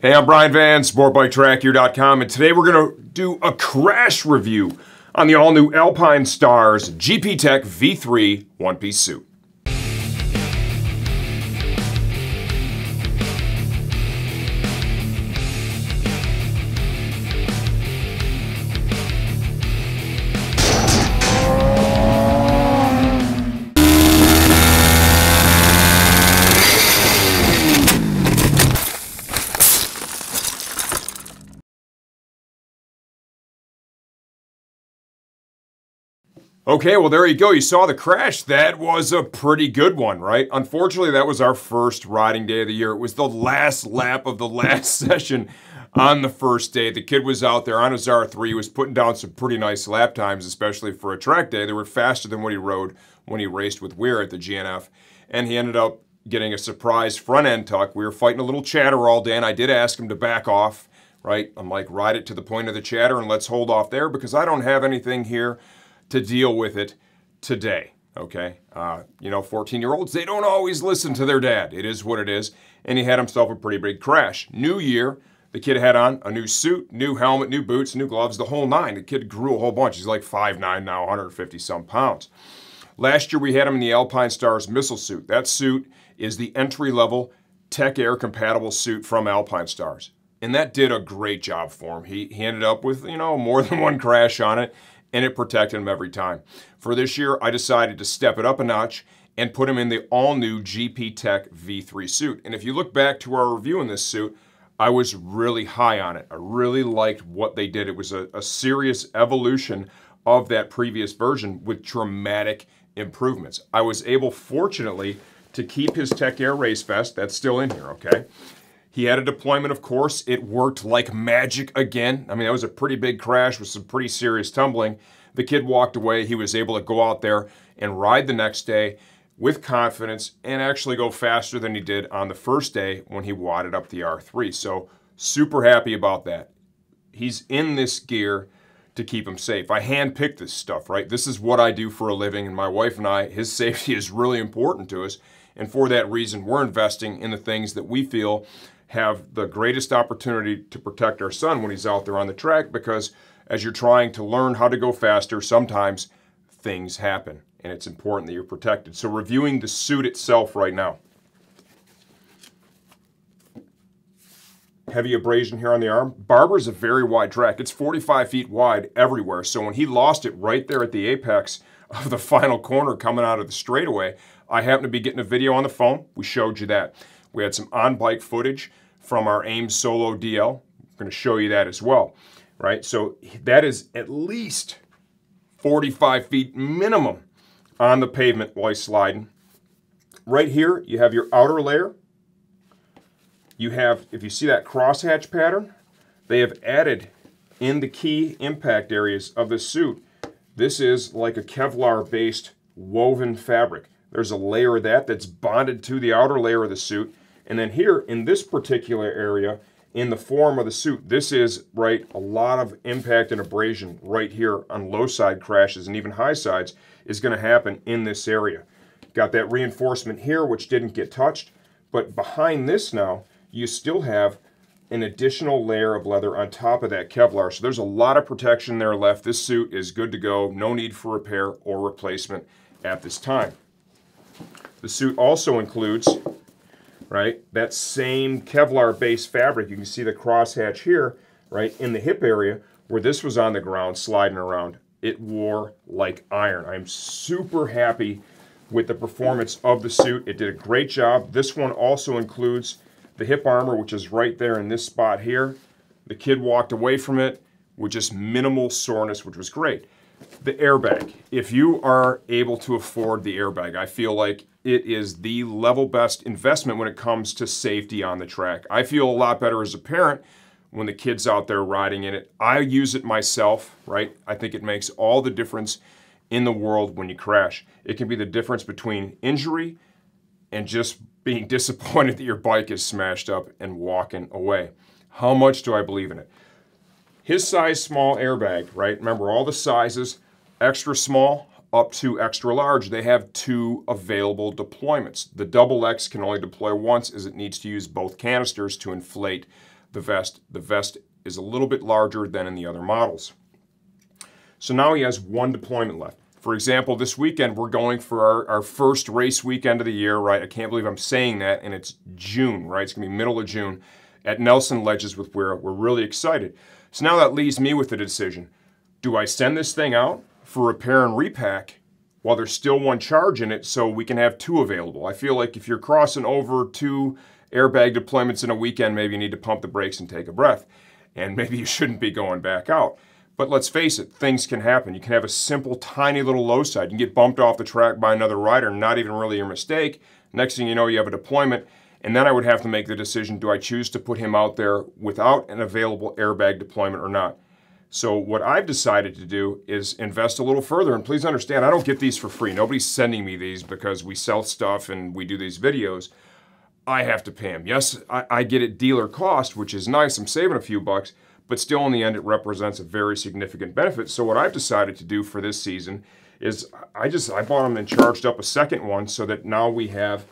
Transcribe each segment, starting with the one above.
Hey, I'm Brian Van, SportBikeTrackGear.com, and today we're going to do a crash review on the all-new Alpinestars GP Tech V3 one-piece suit. Okay, well, there you go. You saw the crash. That was a pretty good one, right? Unfortunately, that was our first riding day of the year. It was the last lap of the last session on the first day. The kid was out there on his R3. He was putting down some pretty nice lap times, especially for a track day. They were faster than what he rode when he raced with Wera at the GNF. And he ended up getting a surprise front end tuck. We were fighting a little chatter all day, and I did ask him to back off, right? I'm like, ride it to the point of the chatter and let's hold off there because I don't have anything here to deal with it today. Okay, uh, you know, 14 year olds, they don't always listen to their dad. It is what it is. And he had himself a pretty big crash. New year, the kid had on a new suit, new helmet, new boots, new gloves, the whole nine. The kid grew a whole bunch. He's like 5'9 now, 150 some pounds. Last year, we had him in the Alpinestars missile suit. That suit is the entry level Tech Air compatible suit from Alpinestars. And that did a great job for him. He, he ended up with, you know, more than one crash on it and it protected him every time. For this year, I decided to step it up a notch and put him in the all-new GP Tech V3 suit. And if you look back to our review in this suit, I was really high on it. I really liked what they did. It was a, a serious evolution of that previous version with dramatic improvements. I was able, fortunately, to keep his Tech Air race vest. That's still in here, okay? He had a deployment, of course. It worked like magic again. I mean, that was a pretty big crash with some pretty serious tumbling. The kid walked away. He was able to go out there and ride the next day with confidence and actually go faster than he did on the first day when he wadded up the R3. So super happy about that. He's in this gear to keep him safe. I handpicked this stuff, right? This is what I do for a living, and my wife and I, his safety is really important to us. And for that reason, we're investing in the things that we feel have the greatest opportunity to protect our son when he's out there on the track because as you're trying to learn how to go faster, sometimes things happen and it's important that you're protected. So reviewing the suit itself right now. Heavy abrasion here on the arm. Barber's a very wide track. It's 45 feet wide everywhere. So when he lost it right there at the apex of the final corner coming out of the straightaway, I happened to be getting a video on the phone. We showed you that. We had some on-bike footage from our AIM Solo DL. I'm going to show you that as well, right? So that is at least 45 feet minimum on the pavement while he's sliding. Right here, you have your outer layer. You have, if you see that crosshatch pattern, they have added in the key impact areas of the suit, this is like a Kevlar-based woven fabric. There's a layer of that that's bonded to the outer layer of the suit. And then here in this particular area, in the form of the suit, this is, right, a lot of impact and abrasion right here on low side crashes and even high sides is going to happen in this area. Got that reinforcement here, which didn't get touched. But behind this now, you still have an additional layer of leather on top of that Kevlar. So there's a lot of protection there left. This suit is good to go. No need for repair or replacement at this time. The suit also includes right? That same Kevlar-based fabric, you can see the crosshatch here, right, in the hip area where this was on the ground sliding around. It wore like iron. I'm super happy with the performance of the suit. It did a great job. This one also includes the hip armor, which is right there in this spot here. The kid walked away from it with just minimal soreness, which was great. The airbag. If you are able to afford the airbag, I feel like it is the level best investment when it comes to safety on the track. I feel a lot better as a parent when the kid's out there riding in it. I use it myself, right? I think it makes all the difference in the world when you crash. It can be the difference between injury and just being disappointed that your bike is smashed up and walking away. How much do I believe in it? His size small airbag, right? Remember all the sizes, extra small up to extra large. They have two available deployments. The double X can only deploy once as it needs to use both canisters to inflate the vest. The vest is a little bit larger than in the other models. So now he has one deployment left. For example, this weekend we're going for our, our first race weekend of the year, right? I can't believe I'm saying that, and it's June, right? It's gonna be middle of June at Nelson Ledges with Wera. We're really excited. So now that leaves me with the decision. Do I send this thing out for repair and repack while there's still one charge in it so we can have two available? I feel like if you're crossing over two airbag deployments in a weekend, maybe you need to pump the brakes and take a breath. And maybe you shouldn't be going back out. But let's face it, things can happen. You can have a simple, tiny little low side. You can get bumped off the track by another rider, not even really your mistake. Next thing you know, you have a deployment. And then I would have to make the decision, do I choose to put him out there without an available airbag deployment or not? So what I've decided to do is invest a little further. And please understand, I don't get these for free. Nobody's sending me these because we sell stuff and we do these videos. I have to pay them. Yes, I, I get it dealer cost, which is nice. I'm saving a few bucks but still in the end it represents a very significant benefit. So what I've decided to do for this season is I just I bought them and charged up a second one so that now we have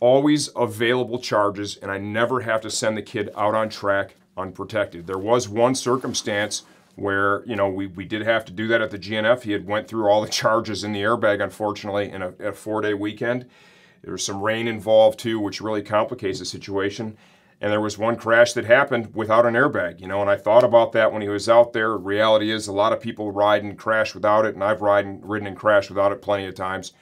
always available charges and I never have to send the kid out on track unprotected. There was one circumstance where you know we, we did have to do that at the GNF. He had went through all the charges in the airbag unfortunately in a, a four-day weekend. There was some rain involved too, which really complicates the situation and there was one crash that happened without an airbag, you know, and I thought about that when he was out there. Reality is a lot of people ride and crash without it, and I've ridden, ridden and crashed without it plenty of times,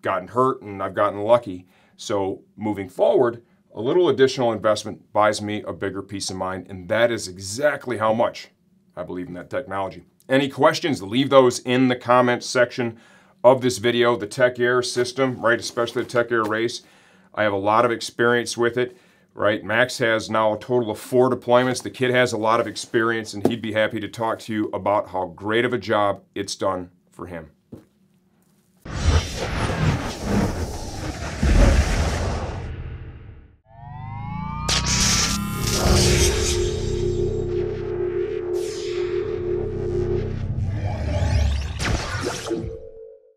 gotten hurt, and I've gotten lucky. So moving forward, a little additional investment buys me a bigger peace of mind, and that is exactly how much I believe in that technology. Any questions, leave those in the comments section of this video. The Tech Air system, right, especially the Tech Air race, I have a lot of experience with it right? Max has now a total of four deployments. The kid has a lot of experience and he'd be happy to talk to you about how great of a job it's done for him.